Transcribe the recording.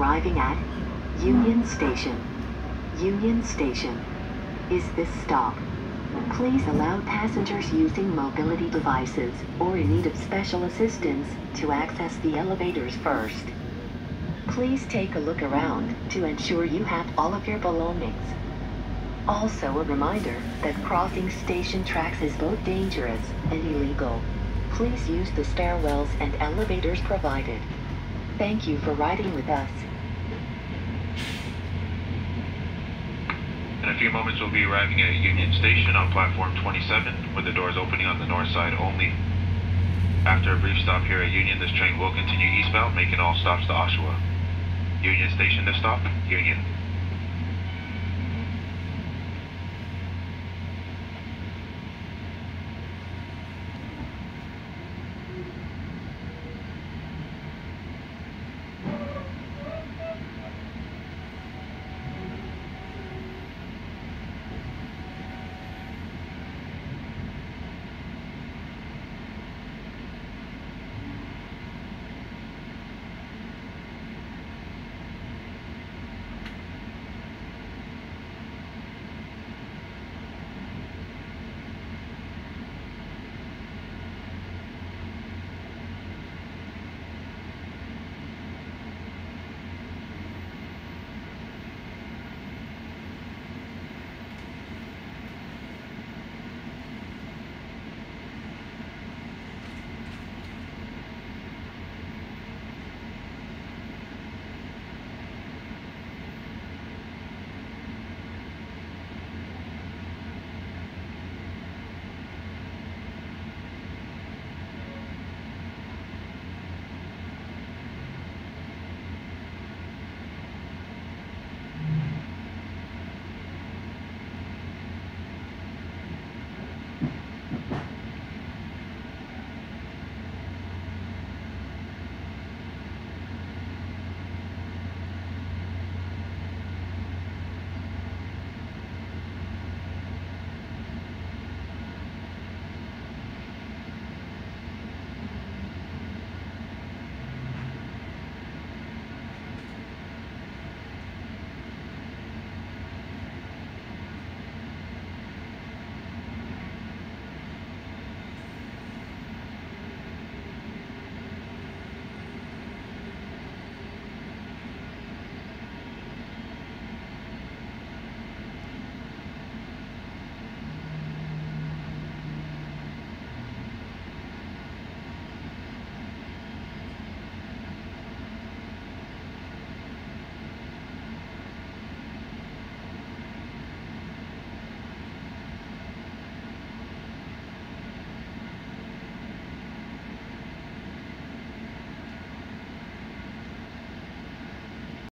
arriving at Union Station. Union Station. Is this stop? Please allow passengers using mobility devices or in need of special assistance to access the elevators first. Please take a look around to ensure you have all of your belongings. Also a reminder that crossing station tracks is both dangerous and illegal. Please use the stairwells and elevators provided. Thank you for riding with us. In a few moments, we'll be arriving at Union Station on platform 27, with the doors opening on the north side only. After a brief stop here at Union, this train will continue eastbound, making all stops to Oshawa. Union Station to stop, Union.